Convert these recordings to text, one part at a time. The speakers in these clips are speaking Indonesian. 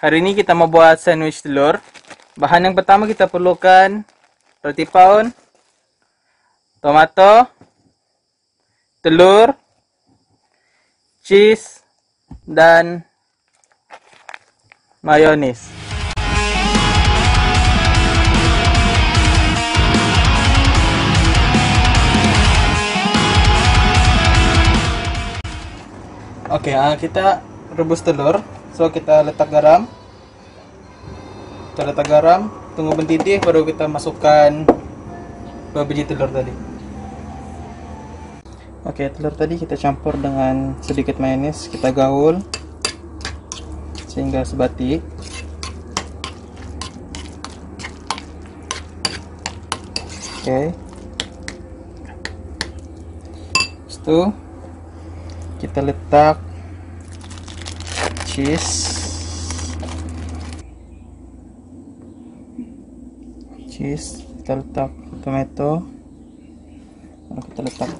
Hari ini kita mau buat sandwich telur. Bahan yang pertama kita perlukan roti pound, tomato, telur, cheese, dan mayonis. Oke, ah, kita rebus telur. So kita letak garam. Kita letak garam, tunggu mendidih baru kita masukkan dua biji telur tadi. Oke, telur tadi kita campur dengan sedikit mayonis, kita gaul sehingga sebati. Oke. Setelah itu kita letak cheese. Cheese kita letak tomato. Lalu kita letak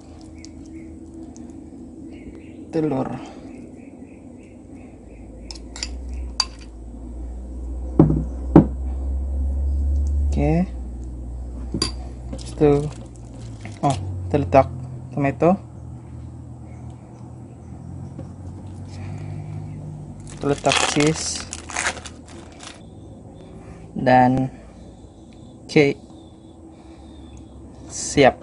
telur. Oke. Itu oh kita letak tomato kita letak cheese dan oke siap